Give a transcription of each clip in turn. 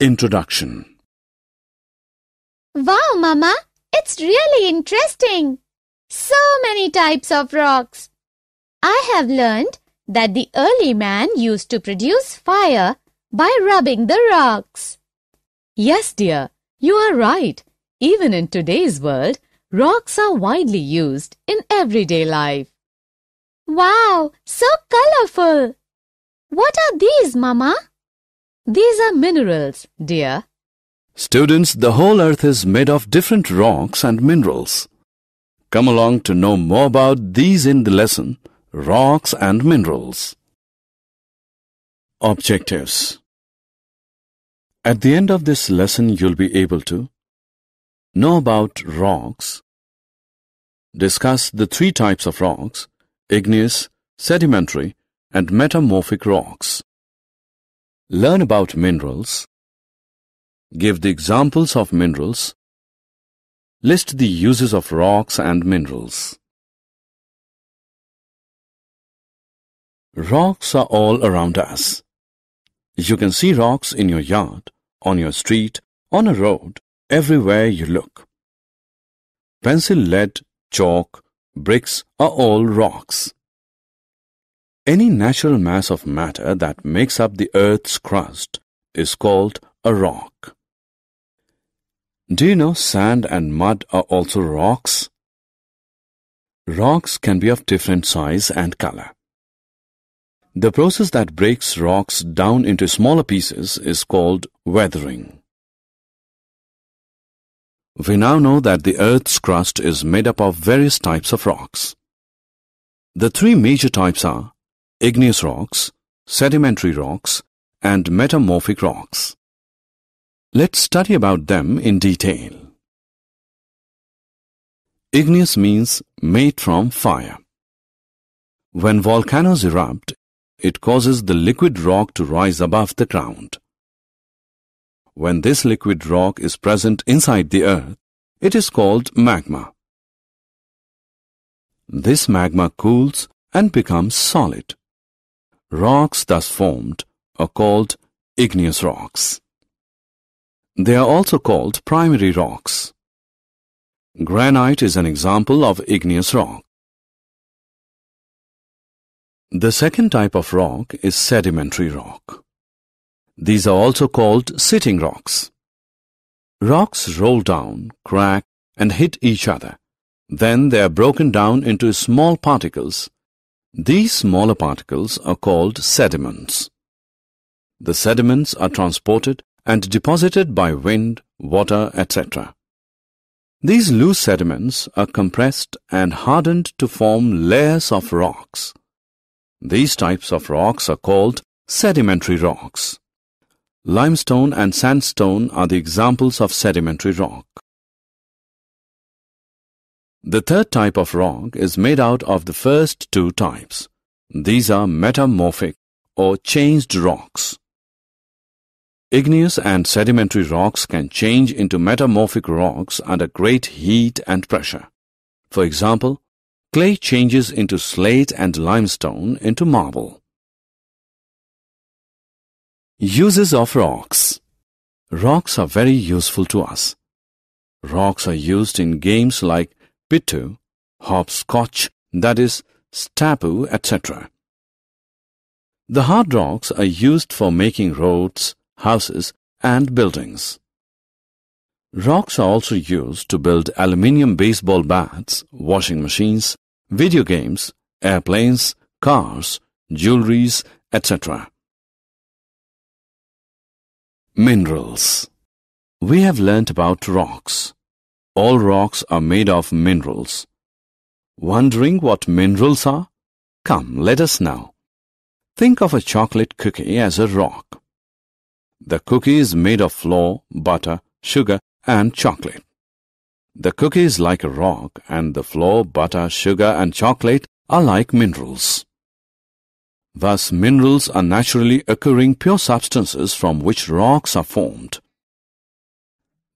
Introduction Wow, Mama, it's really interesting. So many types of rocks. I have learned that the early man used to produce fire by rubbing the rocks. Yes, dear, you are right. Even in today's world, rocks are widely used in everyday life. Wow, so colorful. What are these, Mama? These are minerals, dear. Students, the whole earth is made of different rocks and minerals. Come along to know more about these in the lesson, Rocks and Minerals. Objectives At the end of this lesson, you'll be able to know about rocks, discuss the three types of rocks, igneous, sedimentary, and metamorphic rocks. Learn about minerals. Give the examples of minerals. List the uses of rocks and minerals. Rocks are all around us. You can see rocks in your yard, on your street, on a road, everywhere you look. Pencil, lead, chalk, bricks are all rocks. Any natural mass of matter that makes up the earth's crust is called a rock. Do you know sand and mud are also rocks? Rocks can be of different size and color. The process that breaks rocks down into smaller pieces is called weathering. We now know that the Earth's crust is made up of various types of rocks. The three major types are igneous rocks, sedimentary rocks, and metamorphic rocks. Let's study about them in detail. Igneous means made from fire. When volcanoes erupt, it causes the liquid rock to rise above the ground. When this liquid rock is present inside the earth, it is called magma. This magma cools and becomes solid. Rocks thus formed are called igneous rocks. They are also called primary rocks. Granite is an example of igneous rock. The second type of rock is sedimentary rock. These are also called sitting rocks. Rocks roll down, crack, and hit each other. Then they are broken down into small particles. These smaller particles are called sediments. The sediments are transported and deposited by wind, water, etc. These loose sediments are compressed and hardened to form layers of rocks. These types of rocks are called sedimentary rocks. Limestone and sandstone are the examples of sedimentary rock. The third type of rock is made out of the first two types. These are metamorphic or changed rocks. Igneous and sedimentary rocks can change into metamorphic rocks under great heat and pressure. For example, clay changes into slate and limestone into marble. Uses of rocks Rocks are very useful to us. Rocks are used in games like Pittu, hopscotch, that is, Stapu, etc. The hard rocks are used for making roads, houses, and buildings. Rocks are also used to build aluminium baseball bats, washing machines, video games, airplanes, cars, jewelries, etc. Minerals We have learnt about rocks. All rocks are made of minerals. Wondering what minerals are? Come, let us know. Think of a chocolate cookie as a rock. The cookie is made of flour, butter, sugar, and chocolate. The cookie is like a rock and the flour, butter, sugar and chocolate are like minerals. Thus, minerals are naturally occurring pure substances from which rocks are formed.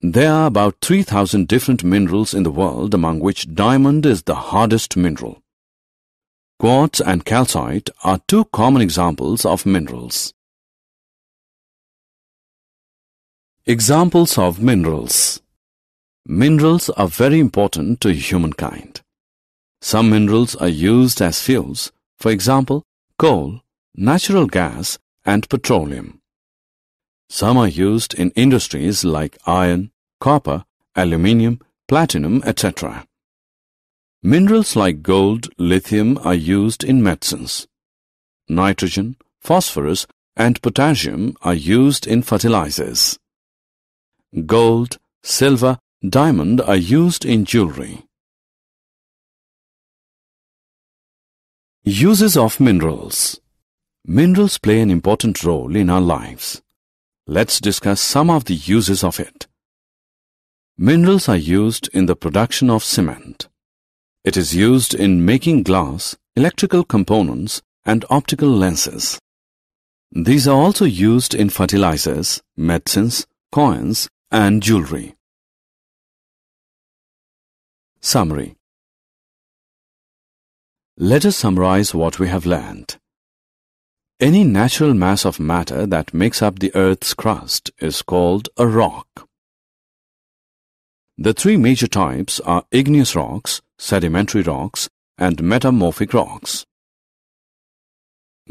There are about 3000 different minerals in the world among which diamond is the hardest mineral. Quartz and calcite are two common examples of minerals. Examples of minerals. Minerals are very important to humankind. Some minerals are used as fuels, for example, coal, natural gas, and petroleum. Some are used in industries like iron, copper, aluminium, platinum, etc. Minerals like gold, lithium are used in medicines. Nitrogen, phosphorus, and potassium are used in fertilizers. Gold, silver, diamond are used in jewelry. Uses of minerals Minerals play an important role in our lives. Let's discuss some of the uses of it. Minerals are used in the production of cement. It is used in making glass, electrical components, and optical lenses. These are also used in fertilizers, medicines, coins, and jewelry. Summary Let us summarize what we have learned. Any natural mass of matter that makes up the Earth's crust is called a rock. The three major types are igneous rocks, sedimentary rocks, and metamorphic rocks.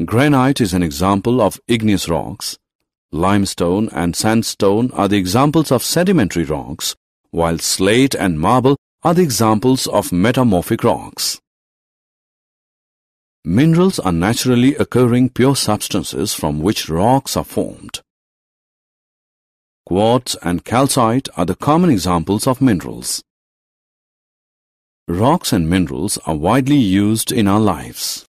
Granite is an example of igneous rocks. Limestone and sandstone are the examples of sedimentary rocks, while slate and marble are the examples of metamorphic rocks. Minerals are naturally occurring pure substances from which rocks are formed. Quartz and calcite are the common examples of minerals. Rocks and minerals are widely used in our lives.